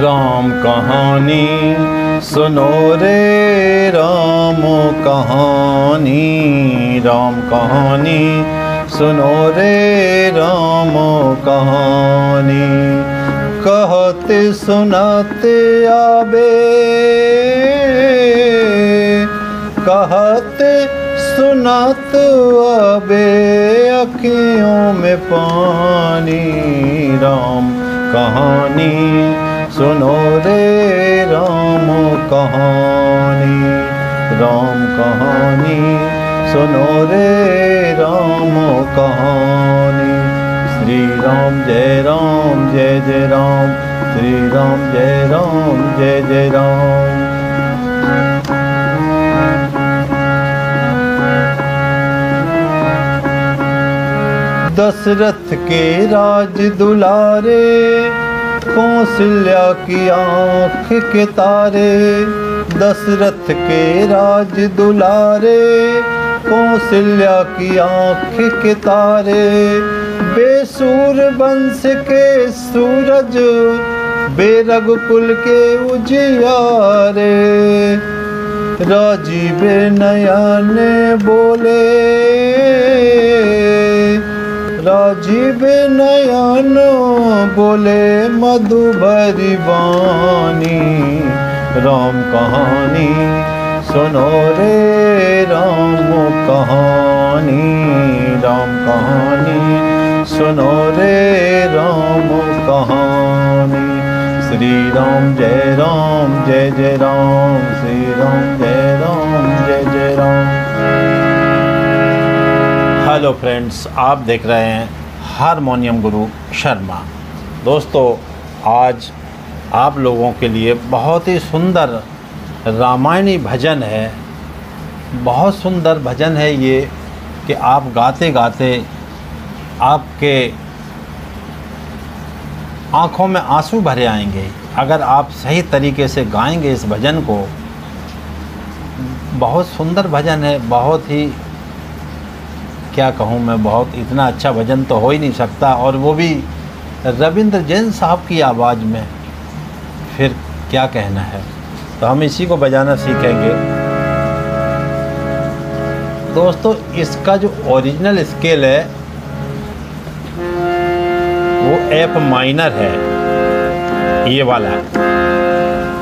राम कहानी, सुनो रे राम कहानी राम कहानी, सुनो रे राम कहानी। कहते सुनाते आबे कहते सुनात आबे अखियों में पानी, राम कहानी। सुनो रे राम कहानी राम कहानी। सुनो रे राम कहानी। श्री राम जय राम, जय जय राम। श्री राम जय राम, जय जय राम। दशरथ के राज दुलारे कौशल्या की आँख के तारे, दशरथ के राज दुलारे कौशल्या की आँख के तारे, बेसूर वंश के सूरज बेरग कुल के उजियारे। राजीव नयन बोले राजीव नयन बोले मधुबरी वाणी। राम कहानी, सुनो रे राम कहानी। राम कहानी, सुनो रे राम कहानी। श्री राम जय राम, जय जय राम, श्री राम जय राम। हेलो फ्रेंड्स, आप देख रहे हैं हारमोनियम गुरु शर्मा। दोस्तों, आज आप लोगों के लिए बहुत ही सुंदर रामायणी भजन है। बहुत सुंदर भजन है ये कि आप गाते गाते आपके आँखों में आँसू भरे आएँगे। अगर आप सही तरीके से गाएँगे इस भजन को, बहुत सुंदर भजन है, बहुत ही क्या कहूँ मैं, बहुत इतना अच्छा भजन तो हो ही नहीं सकता। और वो भी रविंद्र जैन साहब की आवाज़ में। फिर क्या कहना है? तो हम इसी को बजाना सीखेंगे। दोस्तों, इसका जो ओरिजिनल स्केल है, वो एफ़ माइनर है। ये वाला,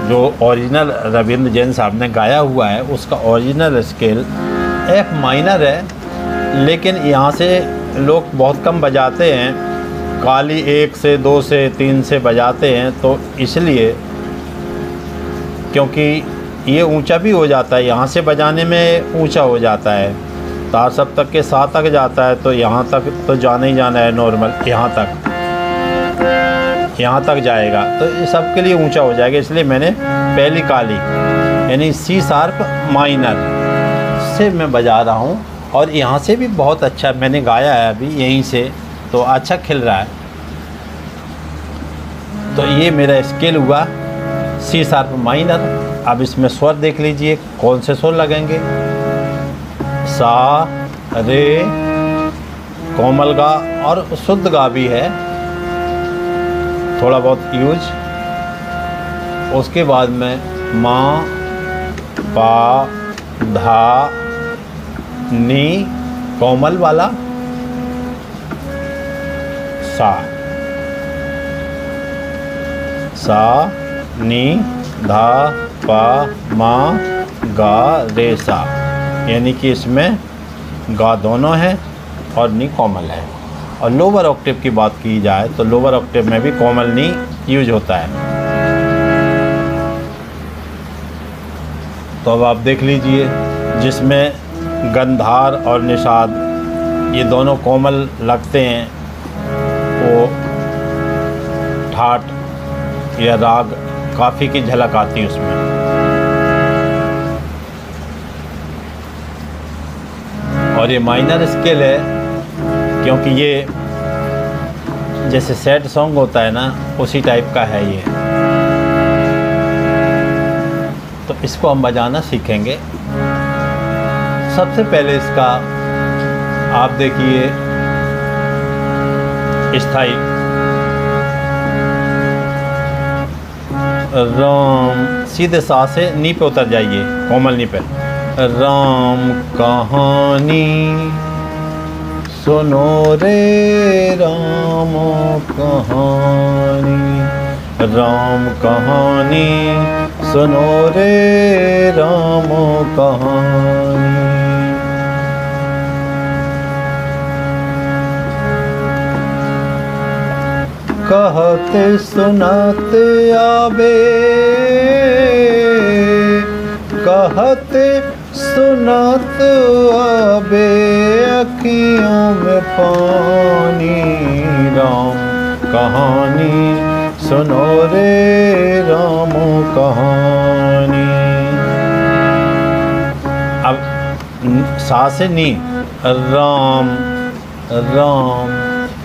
जो ओरिजिनल रविंद्र जैन साहब ने गाया हुआ है, उसका ओरिजिनल स्केल एफ़ माइनर है। लेकिन यहाँ से लोग बहुत कम बजाते हैं। काली एक से दो से तीन से बजाते हैं तो इसलिए क्योंकि ये ऊँचा भी हो जाता है, यहाँ से बजाने में ऊँचा हो जाता है। तार सब तक के साथ तक जाता है तो यहाँ तक तो जाना ही जाना है नॉर्मल यहाँ तक। यहाँ तक जाएगा तो ये सब के लिए ऊँचा हो जाएगा, इसलिए मैंने पहली काली, यानी सी शार्प माइनर से मैं बजा रहा हूँ। और यहाँ से भी बहुत अच्छा मैंने गाया है अभी यहीं से तो अच्छा खिल रहा है। तो ये मेरा स्केल हुआ सी शार्प माइनर अब इसमें स्वर देख लीजिए, कौन से स्वर लगेंगे? सा, रे, कोमल गा, और शुद्ध गा भी है। थोड़ा बहुत यूज़। उसके बाद में माँ, पा, धा नी, कोमल वाला, सा। सा, नी, धा, पा, मा, गा, रे, सा। यानी कि इसमें गा दोनों है और नी, कोमल है। और लोअर ऑक्टेव की बात की जाए तो लोअर ऑक्टेव में भी कोमल, नी यूज़ होता है। तो अब आप देख लीजिए, जिसमें गंधार और निषाद, ये दोनों कोमल लगते हैं। वो ठाट या राग काफ़ी की झलक आती है उसमें। और ये माइनर स्केल है, क्योंकि ये जैसे सैड सॉन्ग होता है ना, उसी टाइप का है ये। तो इसको हम बजाना सीखेंगे। सबसे पहले इसका आप देखिए स्थायी। राम, सीधे सा से नी पे उतर जाइए, कोमल नी पे। राम, कहानी सुनो रे राम, कहानी। राम, कहानी सुनो रे राम, कहानी। कहते सुनाते आबे कहते सुनात आबे अखियों में पानी राम कहानी। सुनो रे राम कहानी। अब सा से नी, राम राम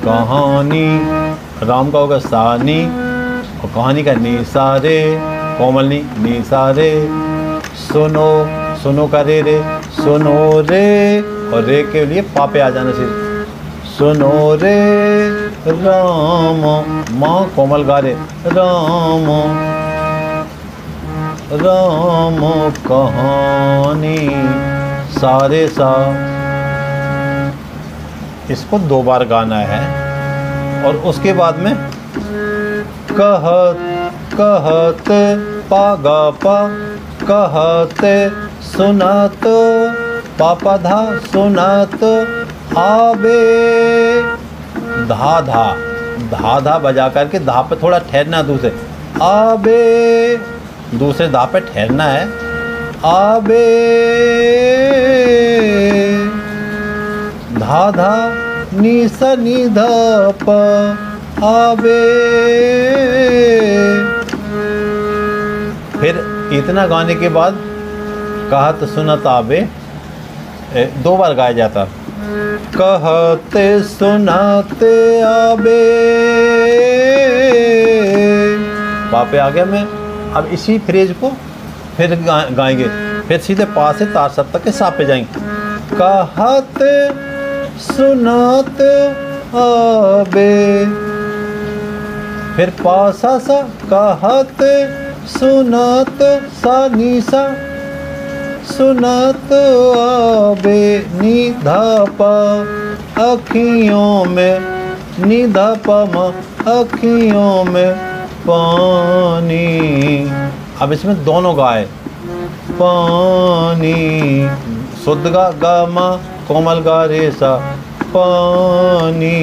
कहानी। राम का होगा सानी और कहानी का नी सारे कोमल नी नी सारे सुनो सुनो का रे रे, सुनो रे। और रे के लिए पापे आ जाना चाहिए। सुनो रे, राम, माँ कोमल गा रे। राम राम कहानी, सारे सा। इसको दो बार गाना है। और उसके बाद में कहत कहत पा गा पा, कहत, सुनत धा सुनत, आबे धा धा धा धा बजा करके धा पे थोड़ा ठहरना दूसरे। आबे, दूसरे धा पे ठहरना है। आबे धा धा नी स नी ध प आबे फिर इतना गाने के बाद कहत सुनत ए, दो बार गाया जाता। कहते सुनाते आबे पापे आ गया मैं। अब इसी फ्रेज को फिर गाएँगे। फिर सीधे पास से तार सप्तक के सा पे जाएँगे। कहत सुनात आबे। फिर पासा सा कहत, सुनात सा निसा। सुनात आबे निधापा अखियों में निधापा मा, अखियों में पानी। अब इसमें दोनों गाए, पानी, शुद्ध गा गा मा कोमल गा रे सा पानी।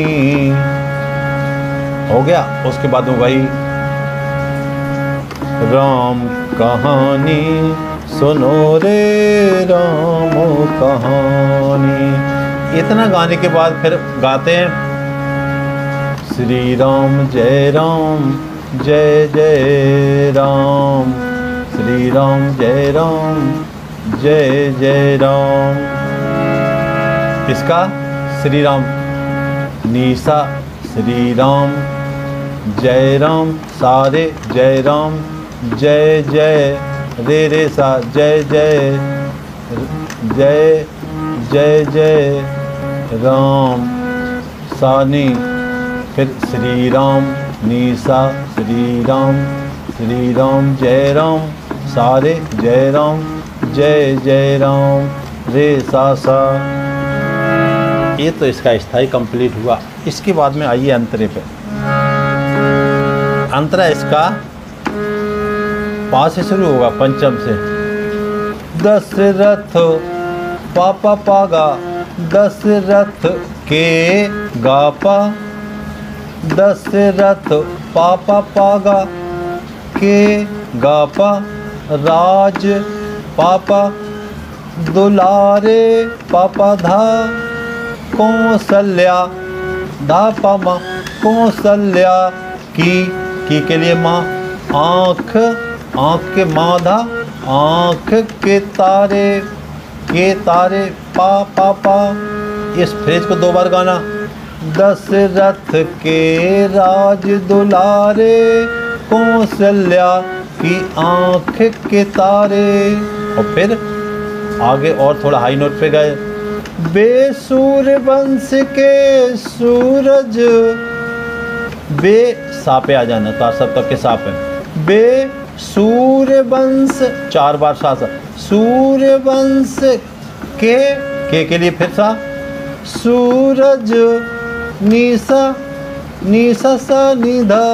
हो गया, उसके बाद में वही राम कहानी। सुनो रे राम कहानी। इतना गाने के बाद फिर गाते हैं। श्री राम, जय राम, जय जय राम। श्री राम, जय राम, जय जय राम। इसका श्री राम निशा श्री राम जय राम सारे जय राम जय जय। रे रे, सा। जय जय। जय जय जय। राम। सानी। फिर श्री राम निशा श्री राम श्री राम जय राम सारे जय राम जय जय राम रे, सा सा। ये तो इसका स्थायी कंप्लीट हुआ। इसके बाद में आइए अंतरे पे। अंतरा इसका पा से शुरू होगा, पंचम से। दशरथ पापा पागा दशरथ के गापा दशरथ पापा पागा, के गापा, राज पापा, दुलारे पापा धा। कौशल्या धा पामा कौशल्या की की के लिए माँ? आँख आँख के माधा आँख के तारे के तारे, पा पा पा। इस फ्रेज को दो बार गाना। दशरथ के राज दुलारे कौशल्या की आँख के तारे। और फिर आगे और थोड़ा हाई नोट पे गए। बेसूर वंश के सूरज। बे सा पे आ जाना, तार सब तक के सा पे बे सूर्य वंश, चार बार सा। सूर्य वंश के के के लिए फिर सा? सूरज निशा निशा सा निधा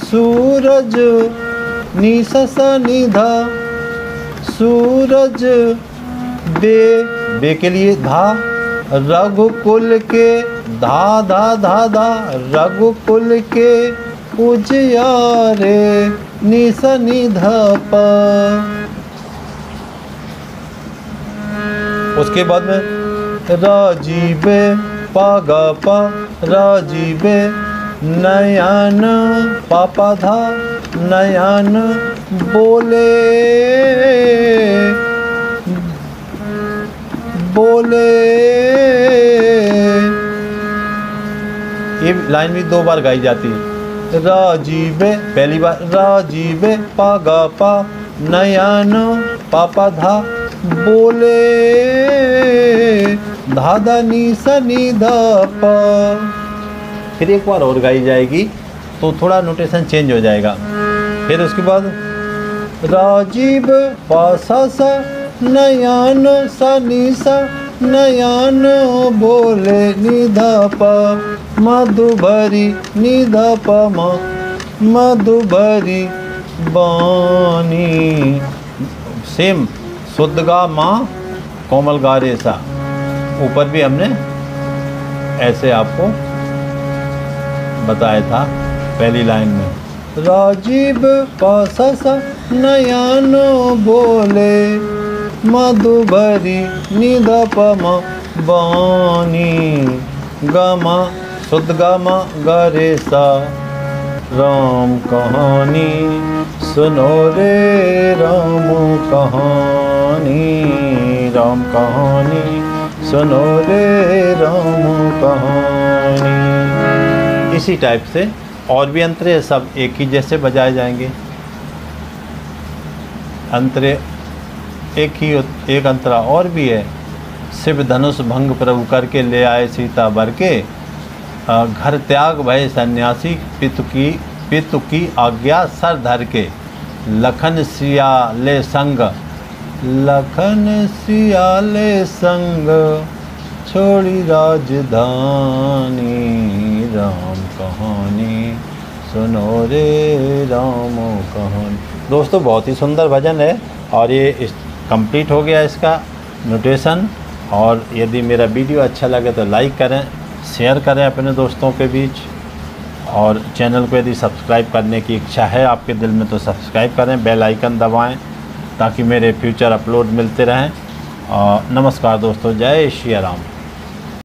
सूरज निशा सा निधा सूरज, बे बे के लिए धा। रघुकुल के धा धा धा धा रघुकुल के उजियारे निस निध उसके बाद में राजीबे पागा पा राजीबे नयन पापा धा नयन बोले। बोले। ये लाइन भी दो बार गाई जाती है। राजीबे पहली बार राजीबे पा गा पा नयन पापा धा, बोले। धादा नी, सनी धा, पा। फिर एक बार और गाई जाएगी तो थोड़ा नोटेशन चेंज हो जाएगा। फिर उसके बाद राजीव पासा सा नयन सनिसा, नयन बोले निधप मधुबरी निधप म मधुबरी बानी। सेम शुद्ध गा माँ, कोमल गा रे सा। ऊपर भी हमने ऐसे आपको बताया था पहली लाइन में। राजीव पासा नयन बोले मधुबरी निधपम बानी गमा, शुद्ध गमा गरे सा राम कहानी, सुनो रे राम कहानी। राम कहानी, सुनो रे राम कहानी। इसी टाइप से और भी अंतरे सब एक ही जैसे बजाए जाएँगे। अंतरे एक ही एक अंतरा और भी है। शिव धनुष भंग प्रभु करके ले आए सीता बर के। घर त्याग भय सन्यासी पितु की पितु की आज्ञा सर धर के। लखन सियाले संग, लखन सियाले संग, छोड़ी राजधानी राम कहानी। सुनो रे राम कहानी। दोस्तों, बहुत ही सुंदर भजन है और ये इस कंप्लीट हो गया इसका नोटेशन और यदि मेरा वीडियो अच्छा लगे तो लाइक करें, शेयर करें अपने दोस्तों के बीच। और चैनल को यदि सब्सक्राइब करने की इच्छा है आपके दिल में तो सब्सक्राइब करें, बेल आइकन दबाएँ, ताकि मेरे फ्यूचर अपलोड मिलते रहें। और नमस्कार दोस्तों, जय श्री राम।